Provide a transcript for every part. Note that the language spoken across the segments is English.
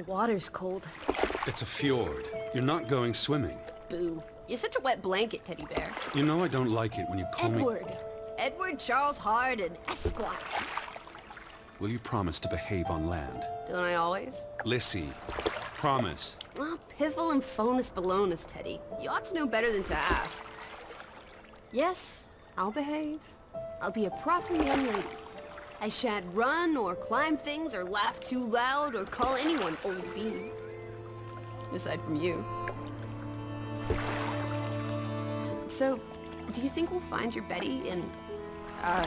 The water's cold. It's a fjord. You're not going swimming. Boo. You're such a wet blanket, teddy bear. You know I don't like it when you call me... Edward. Edward Charles Harden, Esquire. Will you promise to behave on land? Don't I always? Lissy, promise. Oh, piffle and phonus balonus, Teddy. You ought to know better than to ask. Yes, I'll behave. I'll be a proper young lady. I shan't run or climb things or laugh too loud or call anyone old bean. Aside from you. So, do you think we'll find your Betty in, uh,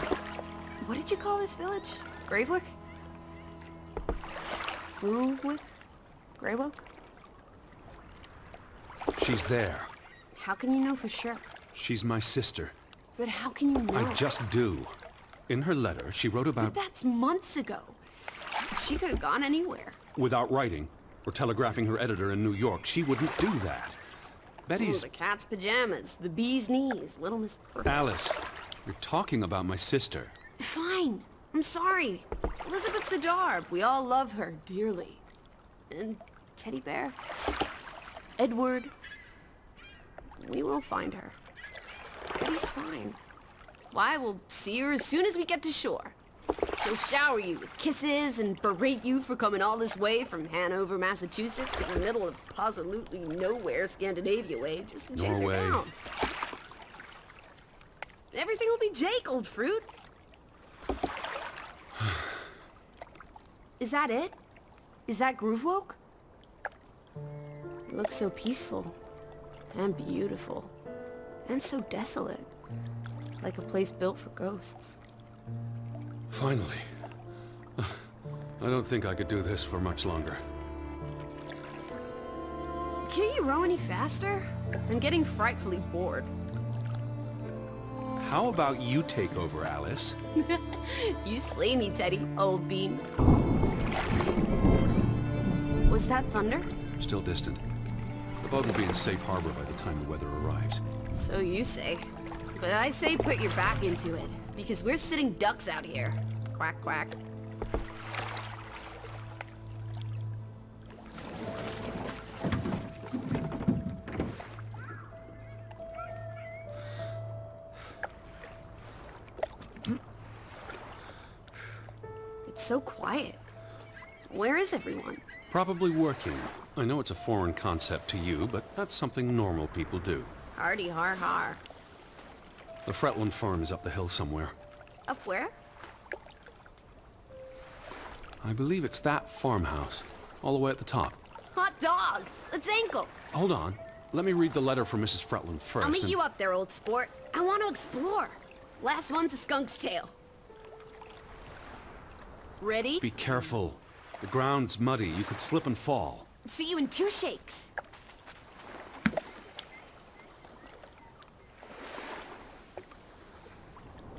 what did you call this village? Gravewick? Grovewick? Greywoke? She's there. How can you know for sure? She's my sister. But how can you know? I just do. In her letter, she wrote about... But that's months ago. She could have gone anywhere. Without writing, or telegraphing her editor in New York, she wouldn't do that. Betty's... Oh, the cat's pajamas, the bee's knees, Little Miss Perfect. Alice, you're talking about my sister. Fine. I'm sorry. Elizabeth Sidarb. We all love her dearly. And Teddy Bear. Edward. We will find her. Betty's fine. Why, we'll see her as soon as we get to shore. She'll shower you with kisses and berate you for coming all this way from Hanover, Massachusetts to the middle of positively nowhere Scandinavia way just to chase her down. Everything will be Jake, old fruit. Is that it? Is that Groovewoke? It looks so peaceful. And beautiful. And so desolate. Like a place built for ghosts. Finally. Uh, I don't think I could do this for much longer. Can't you row any faster? I'm getting frightfully bored. How about you take over, Alice? You slay me, Teddy, old bean. Was that thunder? Still distant. The boat will be in safe harbor by the time the weather arrives. So you say. But I say put your back into it, because we're sitting ducks out here. Quack, quack. It's so quiet. Where is everyone? Probably working. I know it's a foreign concept to you, but that's something normal people do. Hardy har har. The Fretland farm is up the hill somewhere. Up where? I believe it's that farmhouse, all the way at the top. Hot dog! Let's ankle! Hold on. Let me read the letter from Mrs. Fretland first. I'll meet and- you up there, old sport. I want to explore. Last one's a skunk's tail. Ready? Be careful. The ground's muddy. You could slip and fall. See you in two shakes.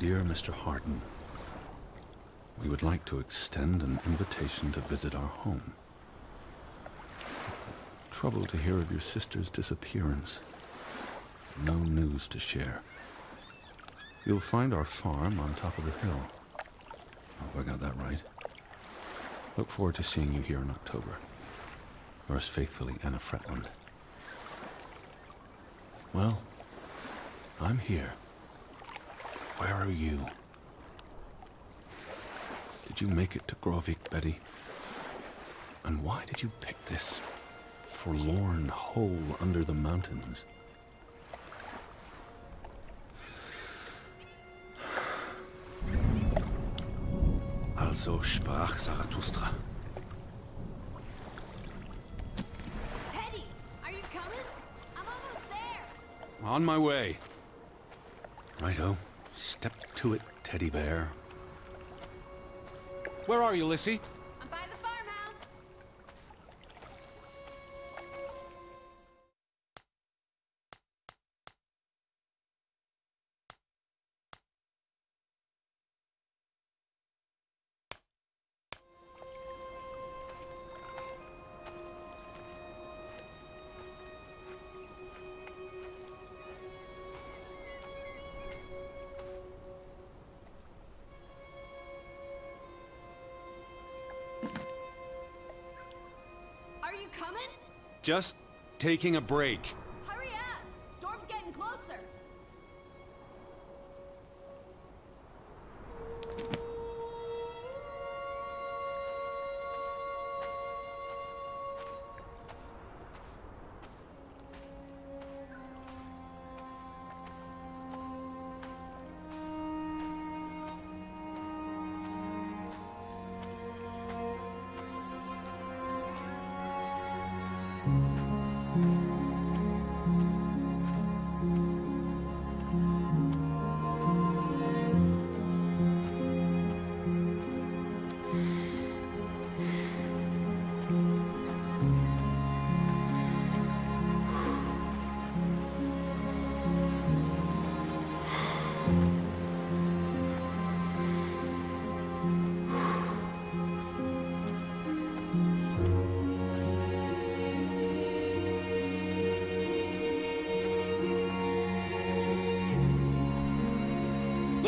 Dear Mr. Harden, we would like to extend an invitation to visit our home. Trouble to hear of your sister's disappearance. No news to share. You'll find our farm on top of the hill. Hope I got that right. Look forward to seeing you here in October. Yours faithfully, Anna Fretland. Well, I'm here. Where are you? Did you make it to Graavik, Betty? And why did you pick this forlorn hole under the mountains? Also sprach Zarathustra. Teddy, are you coming? I'm almost there. On my way. Righto. Step to it, teddy bear. Where are you, Lissy? Coming? Just taking a break.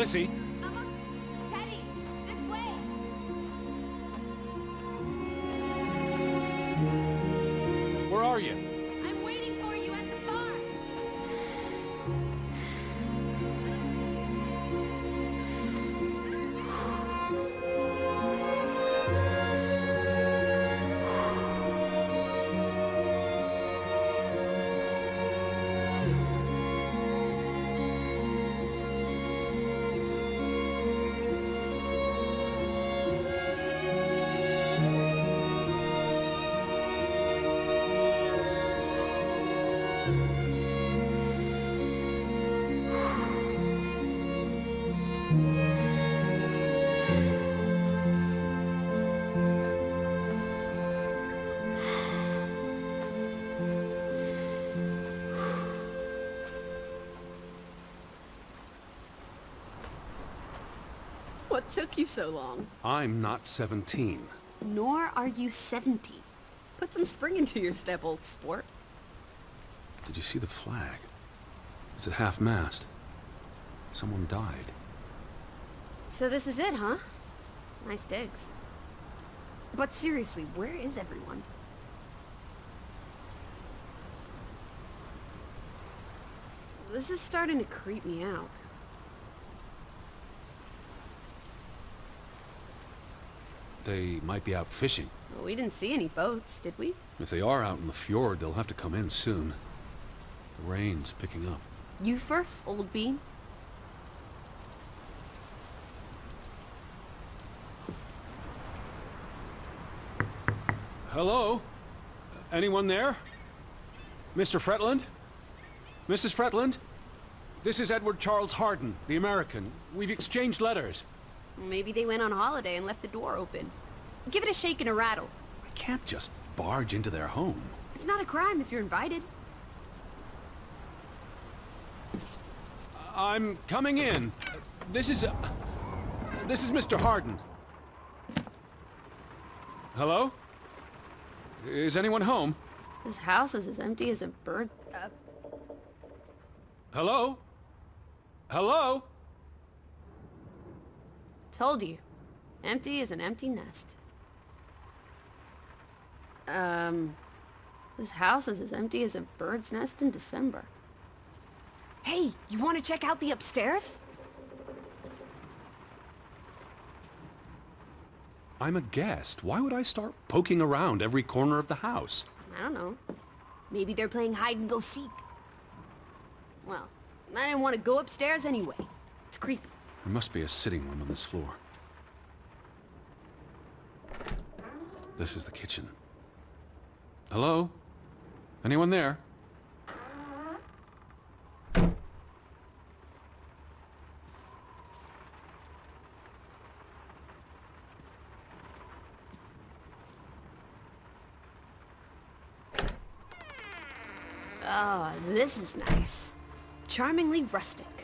Lissy, What took you so long? I'm not 17. Nor are you 70. Put some spring into your step, old sport. Did you see the flag? It's at half-mast. Someone died. So this is it, huh? Nice digs. But seriously, where is everyone? This is starting to creep me out. They might be out fishing. Well, we didn't see any boats, did we? If they are out in the fjord, they'll have to come in soon. The rain's picking up. You first, old bean. Hello? Anyone there? Mr. Fretland? Mrs. Fretland? This is Edward Charles Harden, the American. We've exchanged letters. Maybe they went on holiday and left the door open. Give it a shake and a rattle. I can't just barge into their home. It's not a crime if you're invited. I'm coming in. This is... Uh, this is Mr. Harden. Hello? Is anyone home? This house is as empty as a bird. Uh, Hello? Hello? Told you. Empty is an empty nest. Um, this house is as empty as a bird's nest in December. Hey, you want to check out the upstairs? I'm a guest. Why would I start poking around every corner of the house? I don't know. Maybe they're playing hide and go seek. Well, I didn't want to go upstairs anyway. It's creepy. There must be a sitting room on this floor. This is the kitchen. Hello? Anyone there? Oh, this is nice. Charmingly rustic.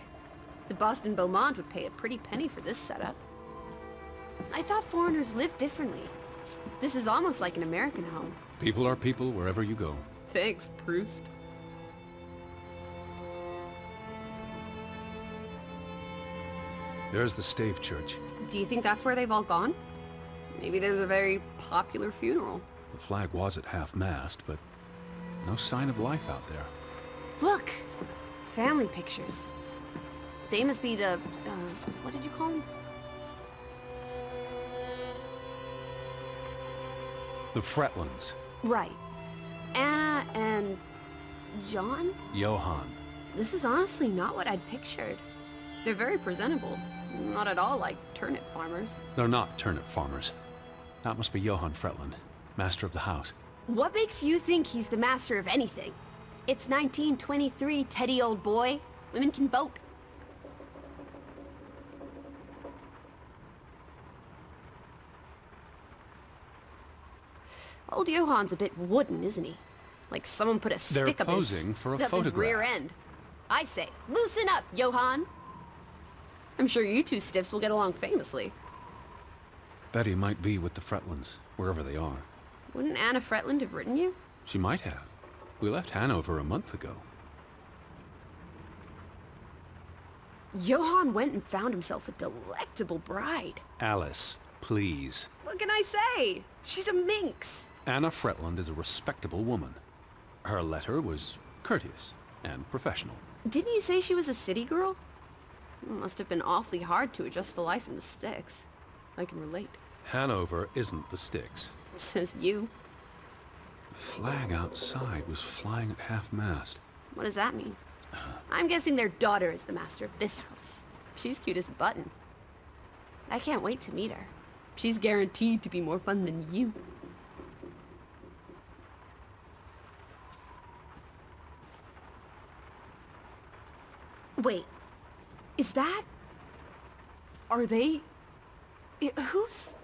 The Boston Beaumont would pay a pretty penny for this setup. I thought foreigners lived differently. This is almost like an American home. People are people wherever you go. Thanks, Proust. There's the Stave Church. Do you think that's where they've all gone? Maybe there's a very popular funeral. The flag was at half-mast, but no sign of life out there. Look! Family pictures. They must be the, uh, what did you call them? The Fretlands. Right. Anna and John? Johann. This is honestly not what I'd pictured. They're very presentable. Not at all like turnip farmers. They're not turnip farmers. That must be Johann Fretland, master of the house. What makes you think he's the master of anything? It's 1923, Teddy old boy. Women can vote. Old Johann's a bit wooden, isn't he? Like someone put a They're stick up his, for a up his rear end. I say, loosen up, Johann. I'm sure you two stiffs will get along famously. Betty might be with the Fretlands, wherever they are. Wouldn't Anna Fretland have written you? She might have. We left Hanover a month ago. Johann went and found himself a delectable bride. Alice, please. What can I say? She's a minx. Anna Fretland is a respectable woman. Her letter was courteous and professional. Didn't you say she was a city girl? It must have been awfully hard to adjust to life in the sticks. I can relate. Hanover isn't the sticks. Says you. The flag outside was flying at half-mast. What does that mean? Uh-huh. I'm guessing their daughter is the master of this house. She's cute as a button. I can't wait to meet her. She's guaranteed to be more fun than you. Wait, is that... Are they... I- Who's...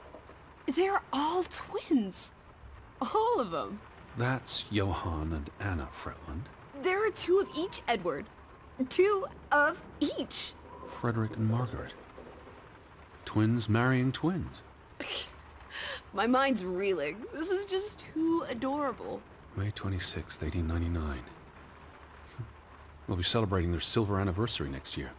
They're all twins. All of them. That's Johann and Anna Fretland. There are two of each, Edward. Two of each. Frederick and Margaret. Twins marrying twins. My mind's reeling. This is just too adorable. May 26th, 1899. We'll be celebrating their silver anniversary next year.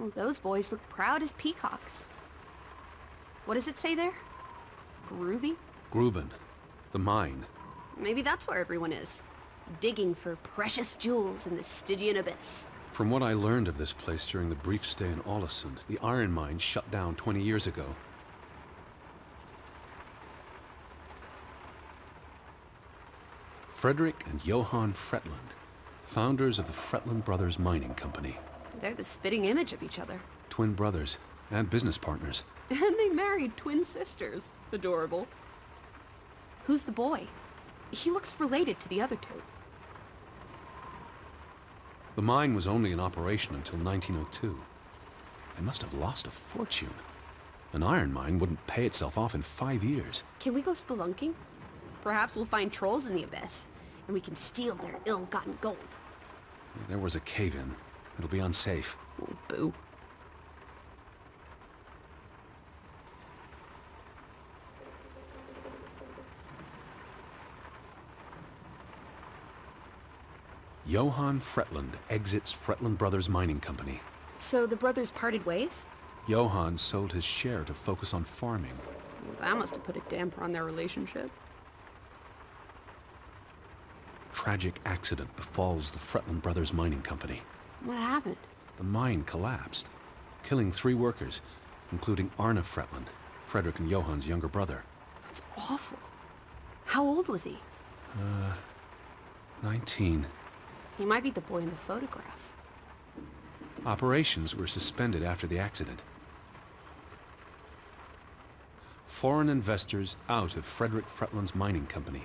Well, those boys look proud as peacocks. What does it say there? Groovy? Gruben, the mine. Maybe that's where everyone is. Digging for precious jewels in the Stygian abyss. From what I learned of this place during the brief stay in Ålesund, the iron mine shut down 20 years ago. Frederick and Johann Fretland, founders of the Fretland Brothers Mining Company. They're the spitting image of each other. Twin brothers and business partners. And they married twin sisters. Adorable. Who's the boy? He looks related to the other two. The mine was only in operation until 1902. They must have lost a fortune. An iron mine wouldn't pay itself off in five years. Can we go spelunking? Perhaps we'll find trolls in the abyss, and we can steal their ill-gotten gold. There was a cave-in. It'll be unsafe. Oh, boo. Johann Fretland exits Fretland Brothers Mining Company. So the brothers parted ways? Johann sold his share to focus on farming. Well, that must have put a damper on their relationship. Tragic accident befalls the Fretland Brothers Mining Company. What happened? The mine collapsed, killing three workers, including Arne Fretland, Frederick and Johann's younger brother. That's awful. How old was he? Uh, 19. He might be the boy in the photograph. Operations were suspended after the accident. Foreign investors out of Frederick Fretland's mining company.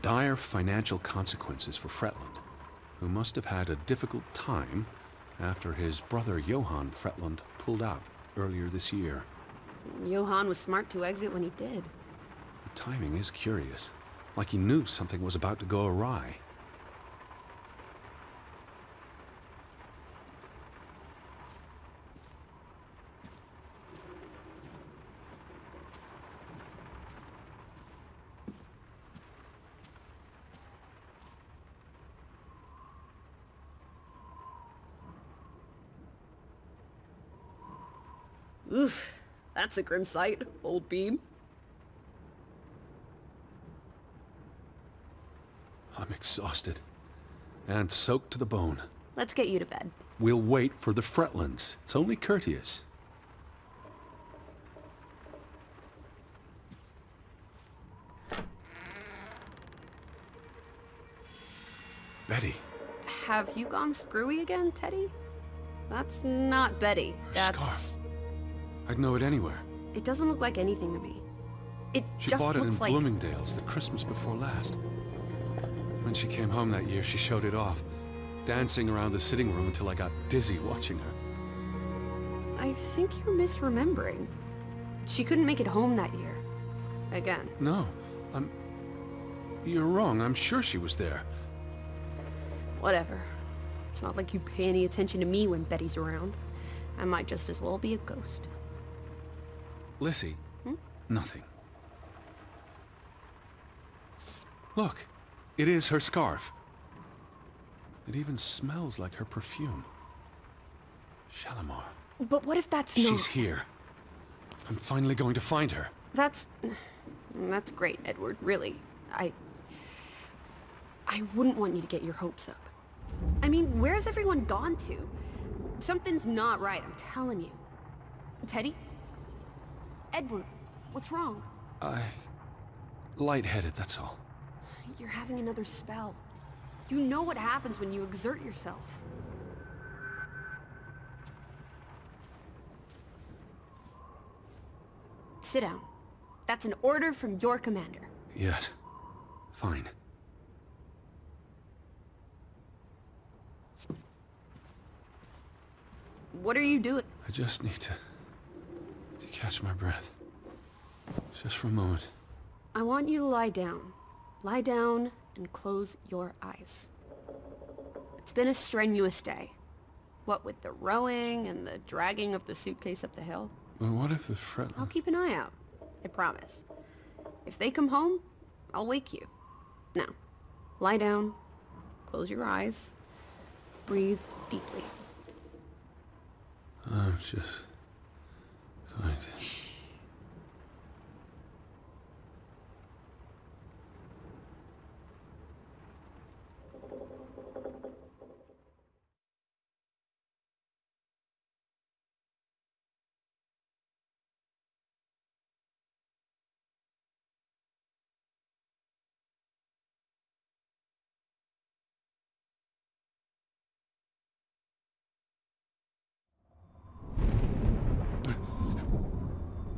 Dire financial consequences for Fretland, who must have had a difficult time after his brother Johann Fretland pulled out earlier this year. Johann was smart to exit when he did. The timing is curious, like he knew something was about to go awry. That's a grim sight, old bean. I'm exhausted. And soaked to the bone. Let's get you to bed. We'll wait for the Fretlands. It's only courteous. Betty. Have you gone screwy again, Teddy? That's not Betty. That's... scarf. I'd know it anywhere. It doesn't look like anything to me. It She just bought it in like... Bloomingdale's the Christmas before last. When she came home that year, she showed it off, dancing around the sitting room until I got dizzy watching her. I think you're misremembering. She couldn't make it home that year. Again. No, I'm... You're wrong. I'm sure she was there. Whatever. It's not like you pay any attention to me when Betty's around. I might just as well be a ghost. Lissy, hmm? nothing. Look, it is her scarf. It even smells like her perfume. Shalimar. But what if that's not... She's here. I'm finally going to find her. That's... That's great, Edward, really. I... I wouldn't want you to get your hopes up. I mean, where's everyone gone to? Something's not right, I'm telling you. Teddy? Edward, what's wrong? I... lightheaded, that's all. You're having another spell. You know what happens when you exert yourself. Sit down. That's an order from your commander. Yes. Fine. What are you doing? I just need to... catch my breath. Just for a moment. I want you to lie down. Lie down and close your eyes. It's been a strenuous day. What with the rowing and the dragging of the suitcase up the hill. Well, what if the fret... I'll keep an eye out. I promise. If they come home, I'll wake you. Now, lie down, close your eyes, breathe deeply. I'm just... going to...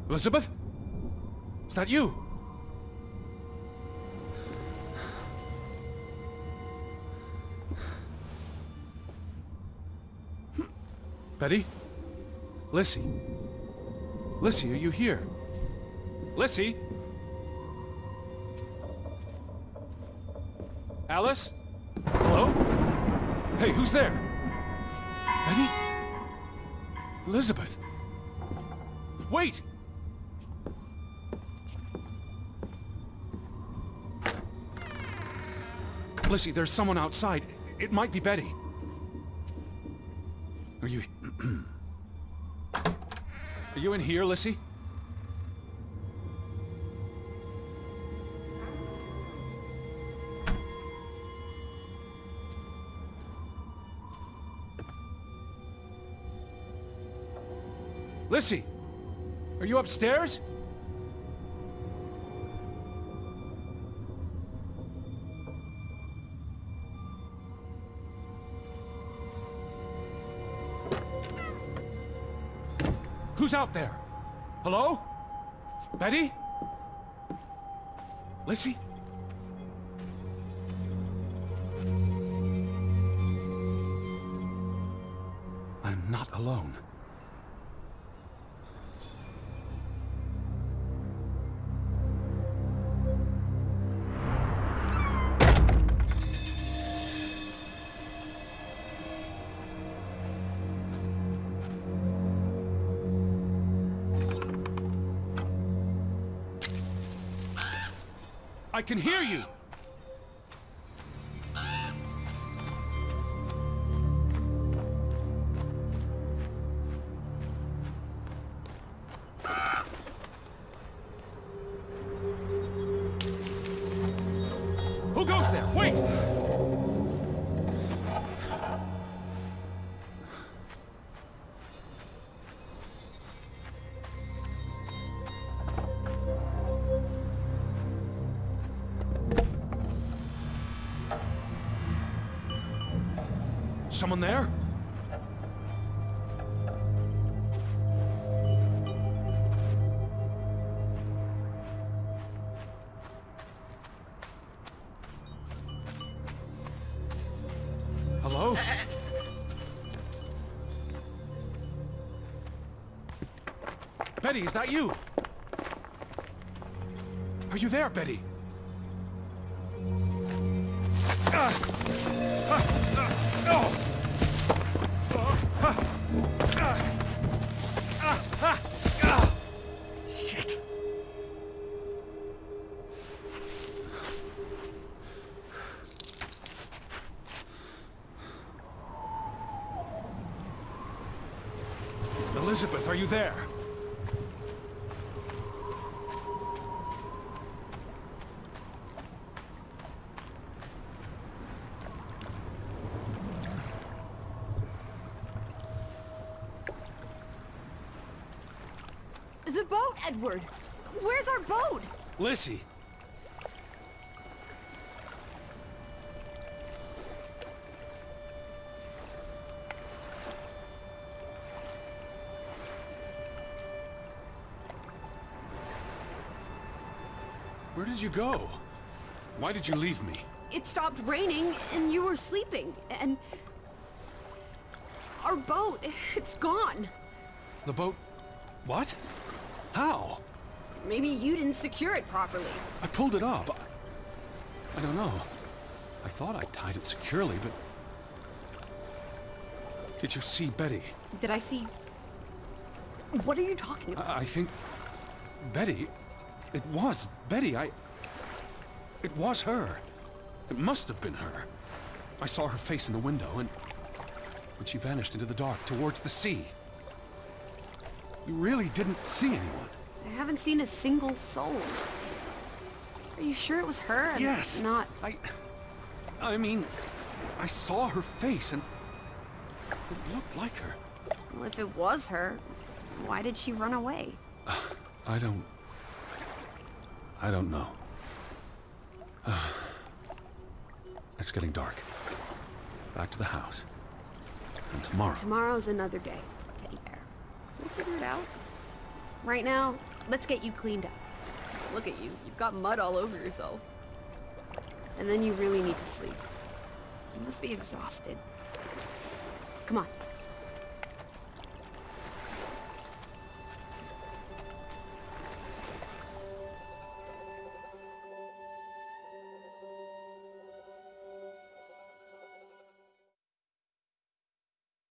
Elizabeth? Is that you? Betty? Lissy? Lissy, are you here? Lissy? Alice? Hello? Hey, who's there? Betty? Elizabeth? Wait! Lissy, there's someone outside. It might be Betty. Are you... Are you in here, Lissy? Lissy! Are you upstairs? Out there? Hello? Betty? Lissy? I can hear you! Someone there? Hello? Betty, is that you? Are you there, Betty? Elizabeth, are you there? The boat, Edward! Where's our boat? Lissy. Did you go? Why did you leave me? It stopped raining and you were sleeping, and... Our boat, it's gone. The boat... What? How? Maybe you didn't secure it properly. I pulled it up. I, I don't know. I thought I tied it securely, but... Did you see Betty? Did I see... What are you talking about? I, I think... Betty... It was Betty. I... It was her. It must have been her. I saw her face in the window, and... When she vanished into the dark, towards the sea. You really didn't see anyone. I haven't seen a single soul. Are you sure it was her and Yes. not... I... I mean... I saw her face, and... It looked like her. Well, if it was her, why did she run away? I don't... I don't know. it's getting dark. Back to the house. And tomorrow... Tomorrow's another day, Teddy Bear. We'll figure it out. Right now, let's get you cleaned up. Look at you. You've got mud all over yourself. And then you really need to sleep. You must be exhausted. Come on.